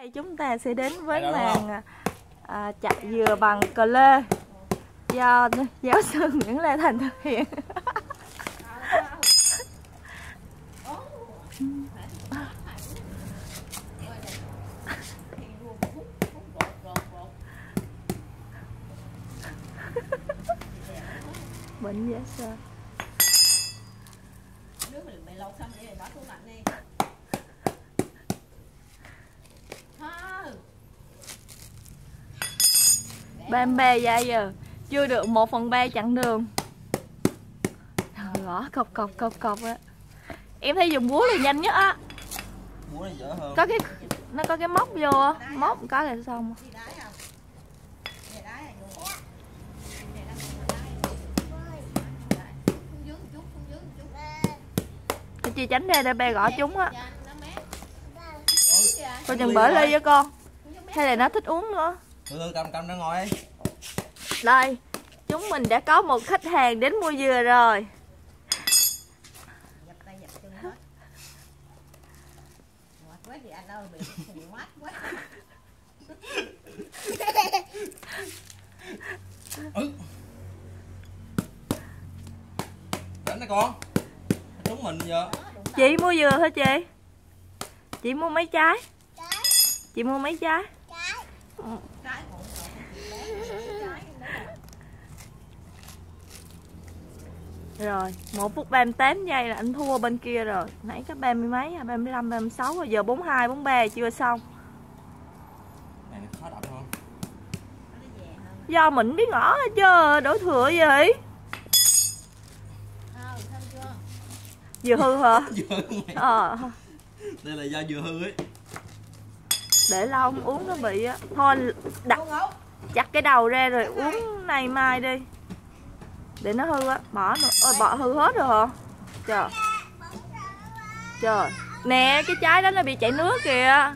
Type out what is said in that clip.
Đây chúng ta sẽ đến với màn à, chặt dừa bằng cờ lê do giáo sư Nguyễn Lê Thành thực hiện. bệnh dễ sợ. Nước mình mày lột xong để bỏ tủ lạnh đi 33 giây giờ. Chưa được 1 phần 3 chặng đường. Gõ cọc cọc cọc cọc á. Em thấy dùng búa là nhanh nhất á. Có cái Nó có cái móc vô Móc có là xong. Chị tránh ra để bè gõ chúng á. Coi chừng bể ly với con. Hay là nó thích uống nữa? Từ từ cầm cầm ra ngồi đi. Đây Chúng mình đã có một khách hàng đến mua dừa rồi. Dập tay dập chân hết mệt quá thì anh ơi bị mát quá ừ. Đánh nè con. Trúng mình giờ Chị mua dừa hả chị? Chị mua mấy trái. Chị mua mấy trái Rồi 1 phút 38 giây là anh thua bên kia rồi. Nãy có 30 mấy 35, 36 rồi Giờ 42, 43 chưa xong. Này khó đập hơn Do mình biết ngỏ hết chứ Đổ thừa gì Ờ? Dừa hư hả? Dừa mày. Ờ. Đây là do dừa hư ấy Để lâu không uống nó bị á. Thôi đặt chặt cái đầu ra rồi uống này mai đi. Để nó hư á. Bỏ nữa ôi bỏ hư hết rồi hả? Trời. Trời. Nè cái trái đó nó bị chảy nước kìa